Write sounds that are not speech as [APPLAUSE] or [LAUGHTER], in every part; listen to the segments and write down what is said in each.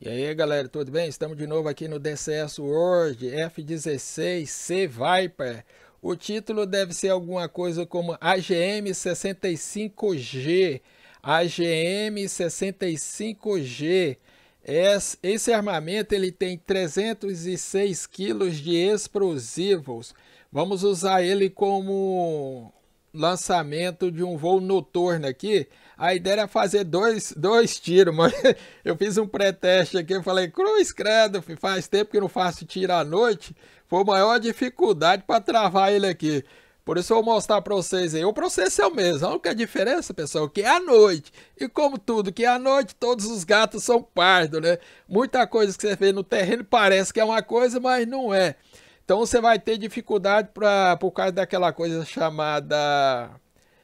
E aí galera, tudo bem? Estamos de novo aqui no DCS World F16C Viper. O título deve ser alguma coisa como AGM 65G. AGM 65G. Esse armamento ele tem 306 kg de explosivos. Vamos usar ele como lançamento de um voo noturno aqui. A ideia era fazer dois, dois tiros, [LAUGHS] mas eu fiz um pré-teste aqui, eu falei, cruz credo, faz tempo que não faço tiro à noite, foi a maior dificuldade para travar ele aqui. Por isso eu vou mostrar para vocês aí. O processo é o mesmo. A diferença, pessoal, que é à noite. E como tudo que é à noite, todos os gatos são pardos, né? Muita coisa que você vê no terreno parece que é uma coisa, mas não é. Então você vai ter dificuldade pra, por causa daquela coisa chamada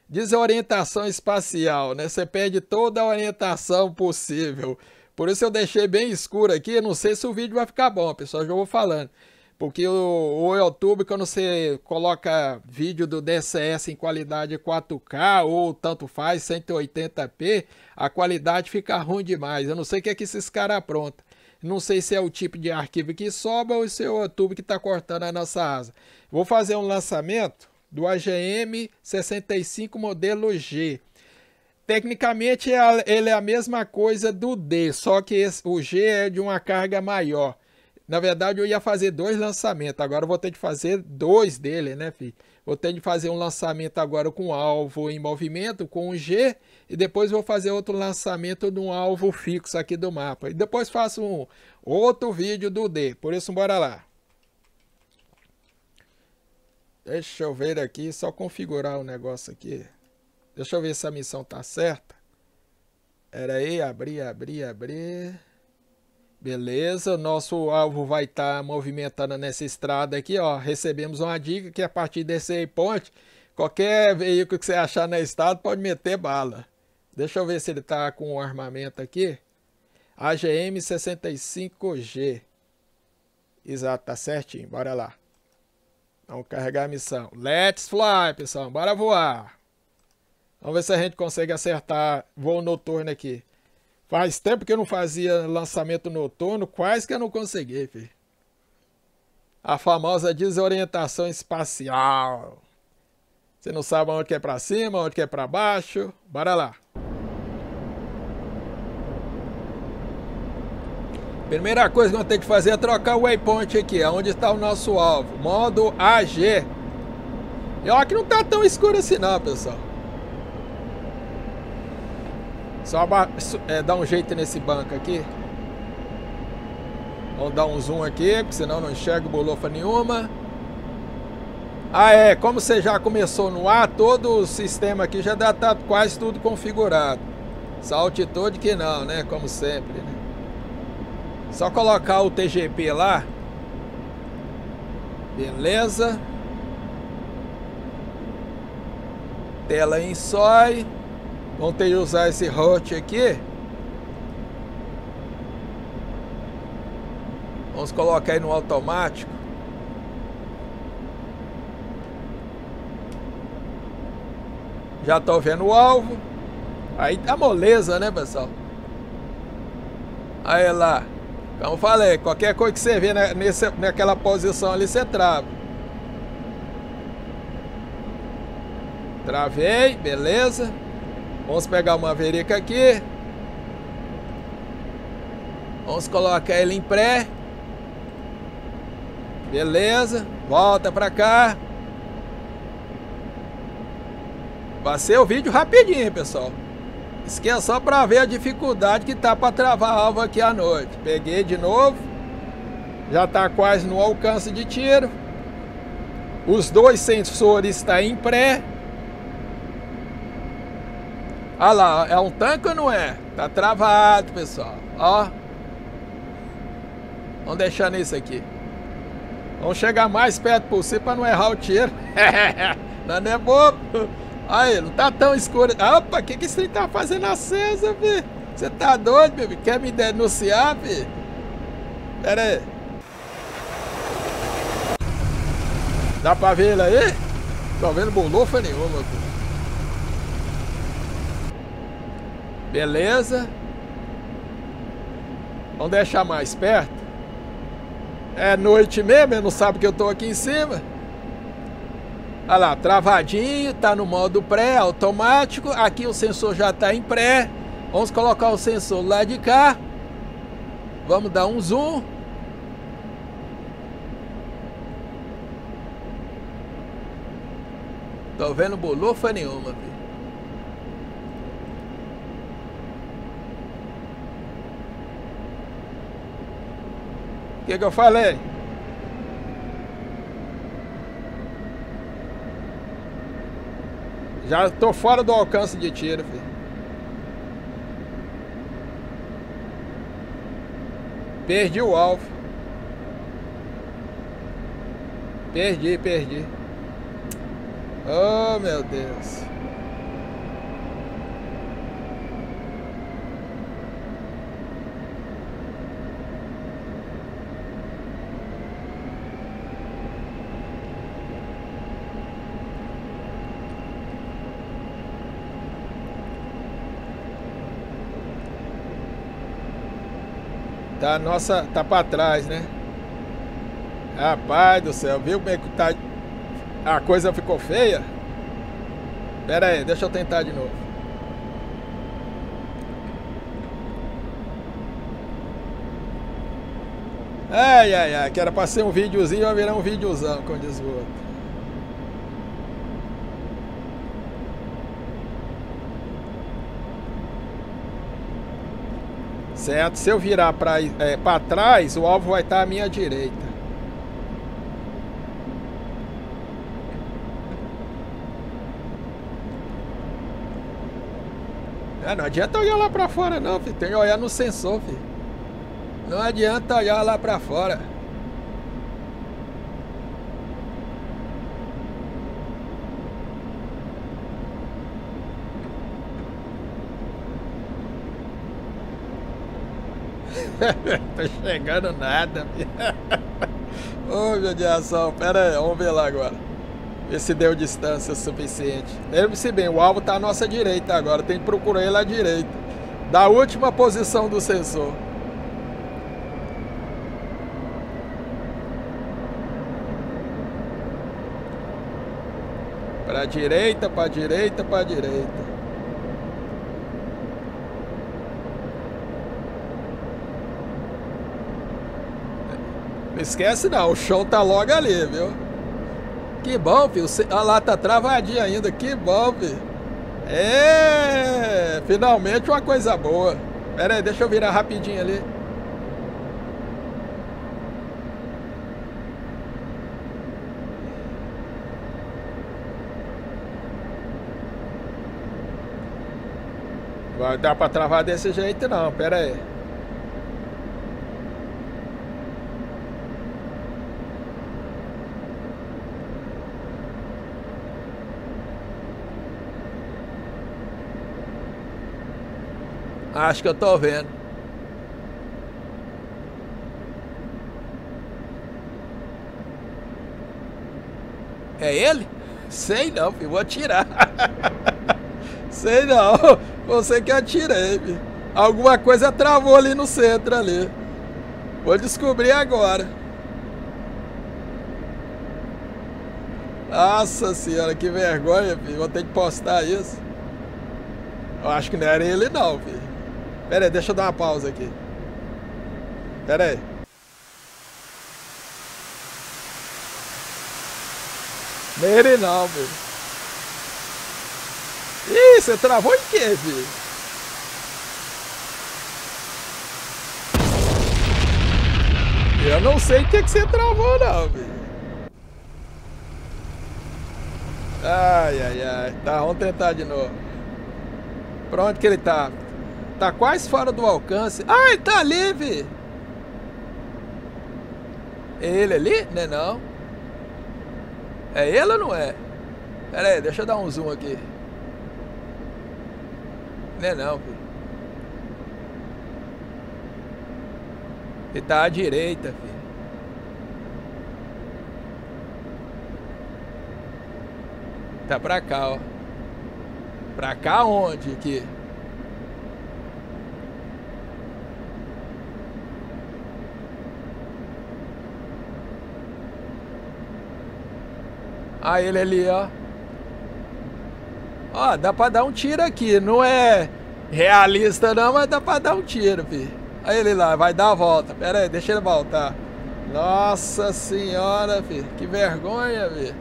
desorientação espacial, né? Você perde toda a orientação possível. Por isso eu deixei bem escuro aqui. Não sei se o vídeo vai ficar bom, pessoal. Já vou falando. Porque o, o, YouTube, quando você coloca vídeo do DCS em qualidade 4K ou tanto faz 180p, a qualidade fica ruim demais. Eu não sei o que é que esses caras aprontam. Não sei se é o tipo de arquivo que sobra ou se é o YouTube que está cortando a nossa asa. Vou fazer um lançamento do AGM 65 modelo G. Tecnicamente ele é a mesma coisa do D, só que esse, o G é de uma carga maior. Na verdade, eu ia fazer dois lançamentos. Agora eu vou ter de fazer dois dele, né, filho? Vou ter de fazer um lançamento agora com alvo em movimento, com o G. E depois vou fazer outro lançamento de um alvo fixo aqui do mapa. E depois faço um outro vídeo do D. Por isso, bora lá. Deixa eu ver aqui, só configurar o negócio aqui. Deixa eu ver se a missão tá certa. Era aí, abrir, abrir, abrir. Beleza, nosso alvo vai estar tá movimentando nessa estrada aqui, ó. Recebemos uma dica que a partir desse ponte, qualquer veículo que você achar na estrada pode meter bala. Deixa eu ver se ele está com o armamento aqui. AGM 65G. Exato, tá certinho. Bora lá. Vamos carregar a missão. Let's fly, pessoal. Bora voar. Vamos ver se a gente consegue acertar voo noturno aqui. Faz tempo que eu não fazia lançamento noturno, quase que eu não consegui, filho. A famosa desorientação espacial. Você não sabe onde que é para cima, onde que é para baixo. Bora lá. Primeira coisa que eu tenho que fazer é trocar o waypoint aqui, onde está o nosso alvo. Modo AG. E olha que não tá tão escuro assim não, pessoal. Só é, dar um jeito nesse banco aqui. Vamos dar um zoom aqui, porque senão não enxergo bolofa nenhuma. Ah, é, como você já começou no ar, todo o sistema aqui já dá tá quase tudo configurado. Altitude que não, né? Como sempre, né? Só colocar o TGP lá. Beleza. Tela em SOI. Vamos ter que usar esse hot aqui. Vamos colocar aí no automático. Já tô vendo o alvo. Aí tá moleza, né, pessoal? Aí lá. Como falei, qualquer coisa que você vê nesse, naquela posição ali, você trava. Travei, beleza. Vamos pegar uma verica aqui. Vamos colocar ele em pré. Beleza. Volta pra cá. Passei o vídeo rapidinho, pessoal. Esquece só pra ver a dificuldade que tá pra travar alvo aqui à noite. Peguei de novo. Já tá quase no alcance de tiro. Os dois sensores estão tá em pré. Olha lá, é um tanque ou não é? Tá travado, pessoal. Ó. Vamos deixar nisso aqui. Vamos chegar mais perto possível para não errar o tiro. [LAUGHS] não é bobo. Aí, não tá tão escuro. Opa, o que, que você tá fazendo acesa, velho? Você tá doido, meu? Quer me denunciar, velho? Pera aí. Dá pra ver ele aí? Tô vendo bolofa nenhuma, pô. Vamos deixar mais perto. É noite mesmo, ele não sabe que eu tô aqui em cima. Olha lá, travadinho, tá no modo pré, automático. Aqui o sensor já tá em pré. Vamos colocar o sensor lá de cá. Vamos dar um zoom. Tô vendo bolufa nenhuma, filho. O que, que eu falei? Já tô fora do alcance de tiro, filho. Perdi o alvo. Perdi, perdi. Oh, meu Deus. Tá, nossa, tá pra trás, né? Rapaz do céu, viu como é que tá a coisa ficou feia? Pera aí, deixa eu tentar de novo. Ai, ai, ai, que era pra ser um videozinho, vai virar um videozão, como diz o outro. Certo? Se eu virar para é, trás, o alvo vai estar à minha direita. É, não adianta olhar lá pra fora não, filho. Tem que olhar no sensor, filho. Não adianta olhar lá pra fora. [LAUGHS] Tô chegando nada. [LAUGHS] Ô, Deus, pera aí, vamos ver lá agora. Ver se deu distância suficiente. Lembre-se bem, o alvo está à nossa direita agora. Tem que procurar ele à direita. Da última posição do sensor. Para direita, para direita, para direita. Não esquece não, o chão tá logo ali, viu? Que bom, filho. Olha lá, tá travadinho ainda. Que bom, filho. É, finalmente uma coisa boa. Pera aí, deixa eu virar rapidinho ali. Vai dar pra travar desse jeito não, pera aí. Acho que eu tô vendo. É ele? Sei não, filho. Vou atirar. [LAUGHS] Sei não. Você que atirei, filho. Alguma coisa travou ali no centro ali. Vou descobrir agora. Nossa senhora, que vergonha, filho. Vou ter que postar isso. Eu acho que não era ele não, filho. Pera aí, deixa eu dar uma pausa aqui. Pera aí. Nele não, velho. Ih, você travou em quê, filho? Eu não sei o que, que você travou, não, velho. Ai, ai, ai. Tá, vamos tentar de novo. Pronto que ele tá. Tá quase fora do alcance. Ele tá vi. É ele ali? Não é não. É ele ou não é? Pera aí, deixa eu dar um zoom aqui. Não é não, filho. Ele tá à direita, filho. Tá pra cá, ó. Pra cá onde? Aqui. Ah, ele ali, ó. Ó, dá pra dar um tiro aqui. Não é realista não, mas dá pra dar um tiro, filho. Aí ele lá, vai dar a volta. Pera aí, deixa ele voltar. Nossa senhora, filho. Que vergonha, filho.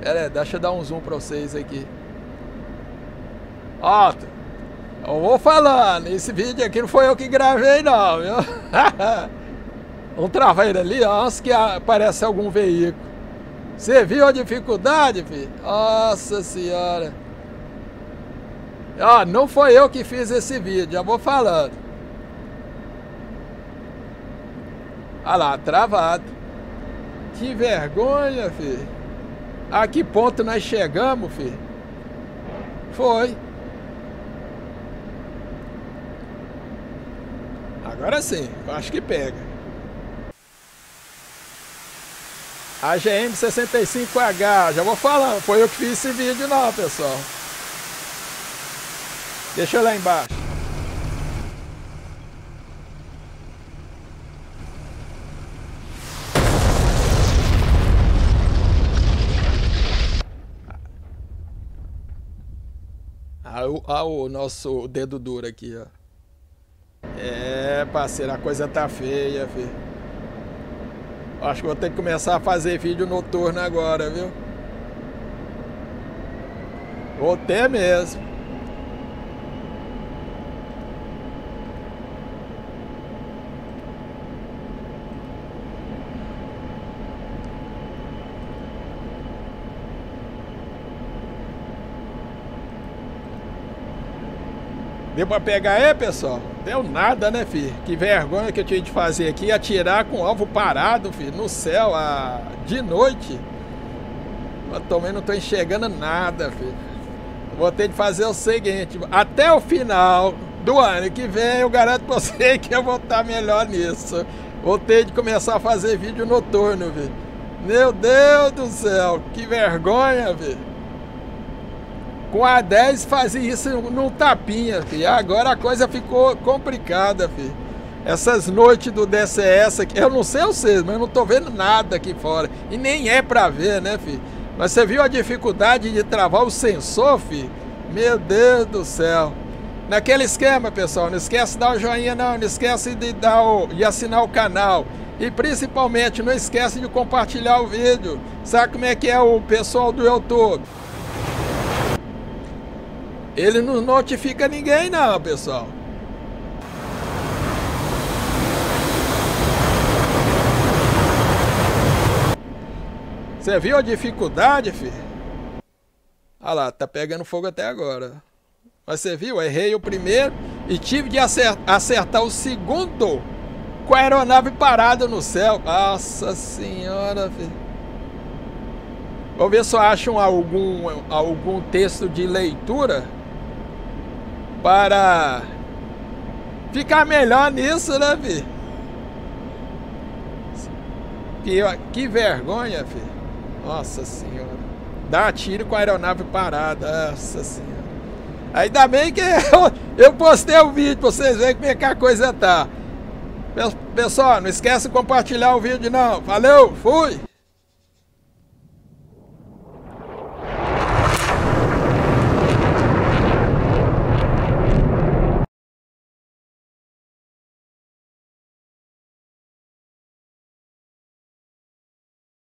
Pera aí, deixa eu dar um zoom pra vocês aqui. Ó, eu vou falando. Esse vídeo aqui não foi eu que gravei não, viu? [LAUGHS] um traveiro ali, ó, antes que aparece algum veículo. Você viu a dificuldade, filho? Nossa senhora. Ó, não foi eu que fiz esse vídeo, já vou falando. Olha lá, travado. Que vergonha, filho. A que ponto nós chegamos, filho? Foi. Agora sim, eu acho que pega. A GM 65H, já vou falando, foi eu que fiz esse vídeo não, pessoal. Deixa lá embaixo. Ah, o, ah, o nosso dedo duro aqui, ó. É, parceiro, a coisa tá feia, filho. Acho que vou ter que começar a fazer vídeo noturno agora, viu? Vou ter mesmo. Deu pra pegar aí, pessoal? Deu nada, né, filho? Que vergonha que eu tinha de fazer aqui, atirar com o alvo parado, filho, no céu, a... de noite. Eu também não tô enxergando nada, filho. Vou ter de fazer o seguinte, até o final do ano que vem, eu garanto pra [LAUGHS] você que eu vou estar melhor nisso. Vou ter de começar a fazer vídeo noturno, filho. Meu Deus do céu, que vergonha, filho. Com a 10 fazia isso num tapinha, filho. Agora a coisa ficou complicada, filho. Essas noites do DCS aqui, eu não sei vocês, mas eu não tô vendo nada aqui fora. E nem é pra ver, né, filho? Mas você viu a dificuldade de travar o sensor, filho? Meu Deus do céu. Naquele esquema, pessoal, não esquece de dar o joinha não, não esquece de, dar o, de assinar o canal. E principalmente, não esquece de compartilhar o vídeo. Sabe como é que é o pessoal do YouTube? Ele não notifica ninguém não, pessoal. Você viu a dificuldade, filho? Olha lá, tá pegando fogo até agora. Mas você viu, errei o primeiro e tive de acertar, acertar o segundo com a aeronave parada no céu. Nossa senhora, filho. Vou ver se eu acho algum, algum texto de leitura para ficar melhor nisso, né, filho? Que, que vergonha, filho. Nossa senhora. Dá tiro com a aeronave parada. Nossa senhora. Ainda bem que eu, eu postei o vídeo pra vocês verem como é que a coisa tá. Pessoal, não esquece de compartilhar o vídeo não. Valeu, fui!